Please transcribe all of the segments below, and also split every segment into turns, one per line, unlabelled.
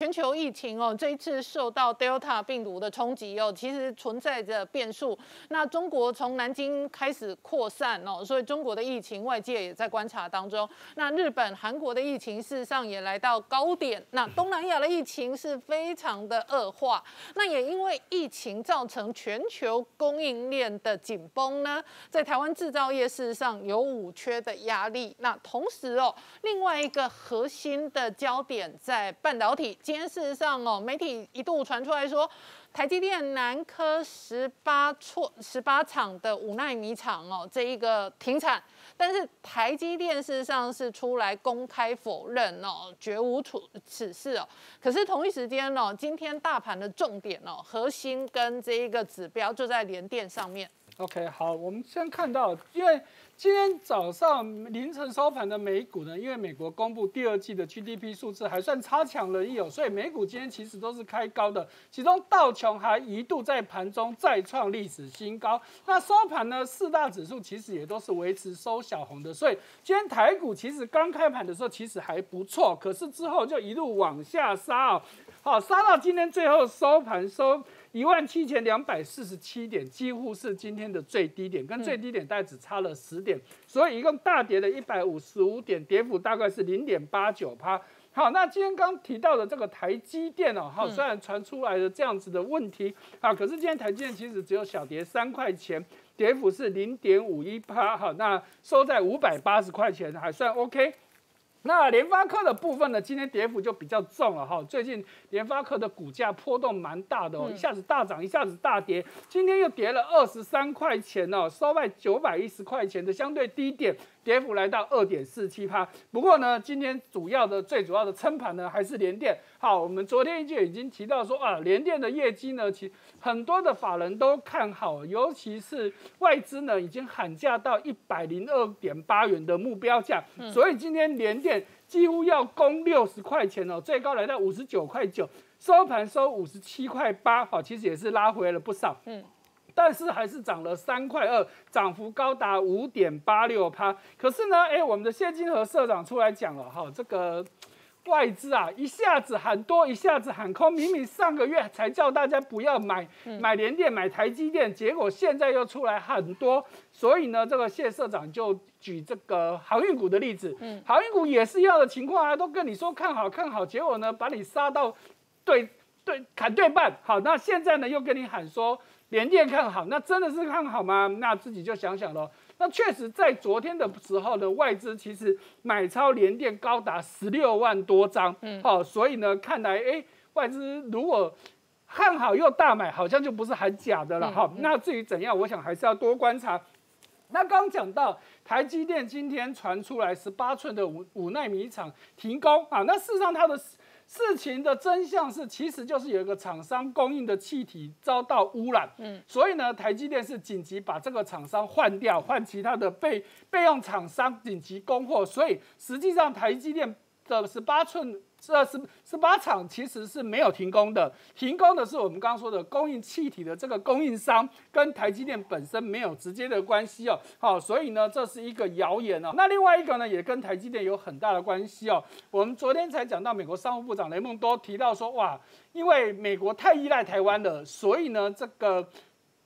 全球疫情哦，这一次受到 Delta 病毒的冲击哦，其实存在着变数。那中国从南京开始扩散哦，所以中国的疫情外界也在观察当中。那日本、韩国的疫情事实上也来到高点。那东南亚的疫情是非常的恶化。那也因为疫情造成全球供应链的紧绷呢，在台湾制造业事实上有五缺的压力。那同时哦，另外一个核心的焦点在半导体。今天事实上哦，媒体一度传出来说，台积电南科十八错十八厂的五纳米厂哦，这一个停产，但是台积电事实上是出来公开否认哦，绝无此此事哦。可是同一时间哦，今天大盘的重点哦，核心跟这一个指标就在联电上面。
OK，好，我们先看到，因为今天早上凌晨收盘的美股呢，因为美国公布第二季的 GDP 数字还算差强人意哦，所以美股今天其实都是开高的，其中道琼还一度在盘中再创历史新高。那收盘呢，四大指数其实也都是维持收小红的，所以今天台股其实刚开盘的时候其实还不错，可是之后就一路往下杀哦，好，杀到今天最后收盘收。一万七千两百四十七点，几乎是今天的最低点，跟最低点大概只差了十点，所以一共大跌了一百五十五点，跌幅大概是零点八九趴。好，那今天刚提到的这个台积电哦，好，虽然传出来的这样子的问题啊，可是今天台积电其实只有小跌三块钱，跌幅是零点五一趴，好，那收在五百八十块钱，还算 OK。那联发科的部分呢？今天跌幅就比较重了哈。最近联发科的股价波动蛮大的哦，一下子大涨，一下子大跌。今天又跌了二十三块钱哦，收在九百一十块钱的相对低点。跌幅来到二点四七趴，不过呢，今天主要的、最主要的撑盘呢还是联电。好，我们昨天就已经提到说啊，联电的业绩呢，其很多的法人都看好，尤其是外资呢已经喊价到一百零二点八元的目标价，所以今天联电几乎要攻六十块钱哦，最高来到五十九块九，收盘收五十七块八，好，其实也是拉回了不少。嗯。但是还是涨了三块二，涨幅高达五点八六趴。可是呢，哎，我们的谢金河社长出来讲了哈，这个外资啊，一下子喊多，一下子喊空。明明上个月才叫大家不要买买联电、买台积电，结果现在又出来很多。所以呢，这个谢社长就举这个航运股的例子，嗯，航运股也是一样的情况啊，都跟你说看好看好，结果呢，把你杀到对对砍对半。好，那现在呢，又跟你喊说。联电看好，那真的是看好吗？那自己就想想咯。那确实在昨天的时候呢，外资其实买超联电高达十六万多张，嗯，好，所以呢，看来哎，外资如果看好又大买，好像就不是很假的了哈。那至于怎样，我想还是要多观察。那刚讲到台积电今天传出来十八寸的五五纳米厂停工啊，那事实上它的。事情的真相是，其实就是有一个厂商供应的气体遭到污染，嗯，所以呢，台积电是紧急把这个厂商换掉，换其他的备备用厂商紧急供货，所以实际上台积电的十八寸。这十十八厂其实是没有停工的，停工的是我们刚刚说的供应气体的这个供应商，跟台积电本身没有直接的关系哦。好，所以呢，这是一个谣言哦。那另外一个呢，也跟台积电有很大的关系哦。我们昨天才讲到，美国商务部长雷蒙多提到说，哇，因为美国太依赖台湾了，所以呢，这个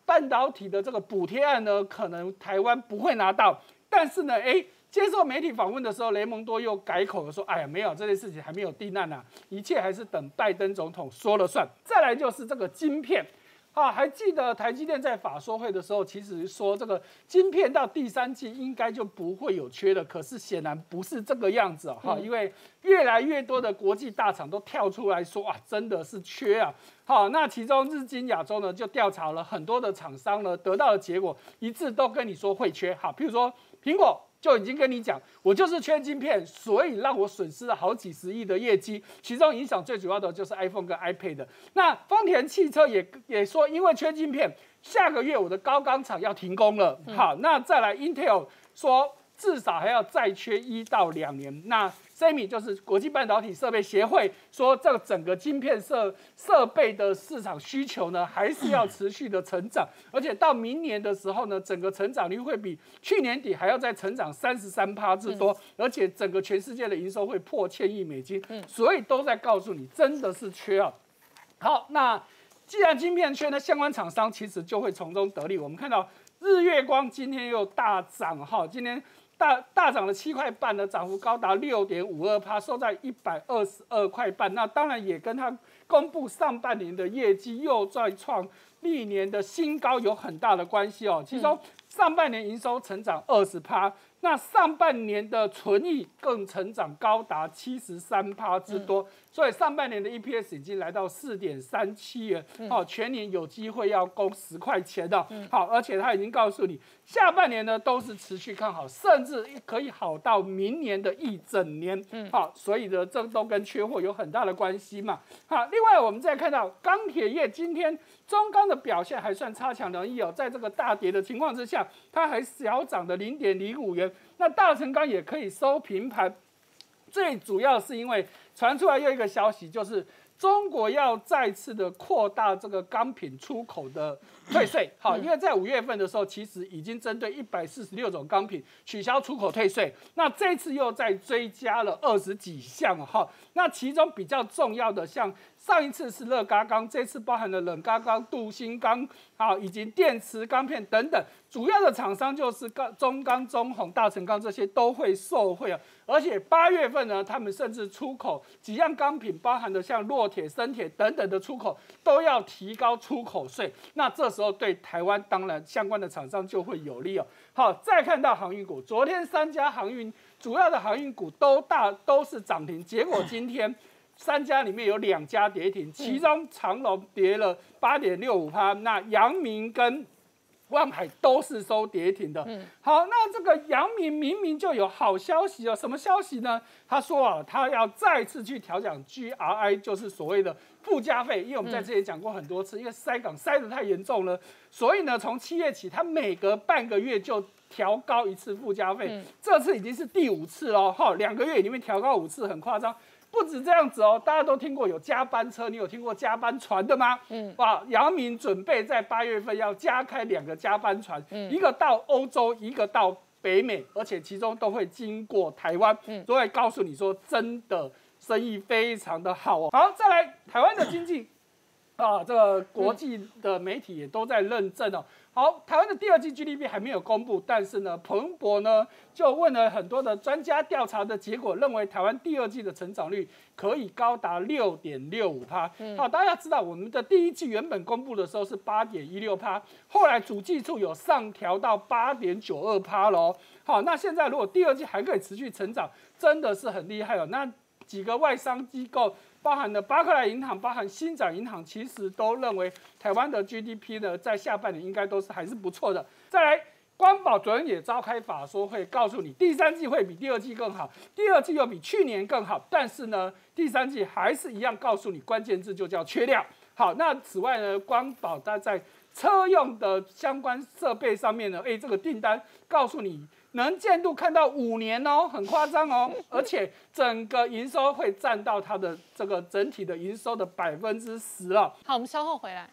半导体的这个补贴案呢，可能台湾不会拿到。但是呢，哎。接受媒体访问的时候，雷蒙多又改口了，说：“哎呀，没有这件事情还没有定案呢，一切还是等拜登总统说了算。”再来就是这个晶片，啊，还记得台积电在法说会的时候，其实说这个晶片到第三季应该就不会有缺的，可是显然不是这个样子哈，因为越来越多的国际大厂都跳出来说啊，真的是缺啊。好，那其中日经亚洲呢就调查了很多的厂商呢，得到的结果一致都跟你说会缺。好，譬如说苹果。就已经跟你讲，我就是缺晶片，所以让我损失了好几十亿的业绩，其中影响最主要的就是 iPhone 跟 iPad。那丰田汽车也也说，因为缺晶片，下个月我的高钢厂要停工了。好，那再来 Intel 说至少还要再缺一到两年。那，SEMI 就是国际半导体设备协会说，这个整个晶片设设备的市场需求呢，还是要持续的成长，而且到明年的时候呢，整个成长率会比去年底还要再成长三十三趴之多，而且整个全世界的营收会破千亿美金，所以都在告诉你，真的是缺啊。好，那既然晶片缺呢，相关厂商其实就会从中得利。我们看到日月光今天又大涨哈，今天。大大涨了七块半的涨幅高达六点五二趴，收在一百二十二块半。那当然也跟它公布上半年的业绩又再创历年的新高有很大的关系哦。其中上半年营收成长二十趴。那上半年的存益更成长高达七十三趴之多，所以上半年的 EPS 已经来到四点三七元，好，全年有机会要攻十块钱的，好，而且他已经告诉你，下半年呢都是持续看好，甚至可以好到明年的一整年，好，所以呢这都跟缺货有很大的关系嘛，好，另外我们再看到钢铁业今天中钢的表现还算差强人意哦，在这个大跌的情况之下，它还小涨的零点零五元。那大成钢也可以收平盘，最主要是因为传出来又一个消息，就是中国要再次的扩大这个钢品出口的退税。好，因为在五月份的时候，其实已经针对一百四十六种钢品取消出口退税，那这次又再追加了二十几项。哈，那其中比较重要的像。上一次是热轧钢，这次包含了冷轧钢、镀锌钢，好，以及电池钢片等等，主要的厂商就是钢、中钢、中红、大成钢这些都会受惠啊。而且八月份呢，他们甚至出口几样钢品，包含的像弱铁、生铁等等的出口，都要提高出口税。那这时候对台湾当然相关的厂商就会有利哦。好，再看到航运股，昨天三家航运主要的航运股都大都是涨停，结果今天。三家里面有两家跌停，其中长隆跌了八点六五趴，那阳明跟万海都是收跌停的。好，那这个阳明明明就有好消息哦，什么消息呢？他说啊，他要再次去调整 GRI，就是所谓的附加费，因为我们在这里讲过很多次，因为塞港塞得太严重了，所以呢，从七月起，他每隔半个月就调高一次附加费，这次已经是第五次了，哈，两个月里面调高五次，很夸张。不止这样子哦，大家都听过有加班车，你有听过加班船的吗？嗯，哇，姚明准备在八月份要加开两个加班船，一个到欧洲，一个到北美，而且其中都会经过台湾，都会告诉你说，真的生意非常的好哦。好，再来台湾的经济。啊，这个国际的媒体也都在认证哦。好，台湾的第二季 GDP 还没有公布，但是呢，彭博呢就问了很多的专家调查的结果，认为台湾第二季的成长率可以高达六点六五帕。好，大家要知道，我们的第一季原本公布的时候是八点一六帕，后来主计处有上调到八点九二帕喽。好，那现在如果第二季还可以持续成长，真的是很厉害哦。那几个外商机构。包含的巴克莱银行、包含新展银行，其实都认为台湾的 GDP 呢，在下半年应该都是还是不错的。再来，光宝昨天也召开法说会，告诉你第三季会比第二季更好，第二季又比去年更好，但是呢，第三季还是一样告诉你，关键字就叫缺料。好，那此外呢，光宝它在车用的相关设备上面呢，哎，这个订单告诉你。能见度看到五年哦，很夸张哦，而且整个营收会占到它的这个整体的营收的百分之十了。
好，我们稍后回来。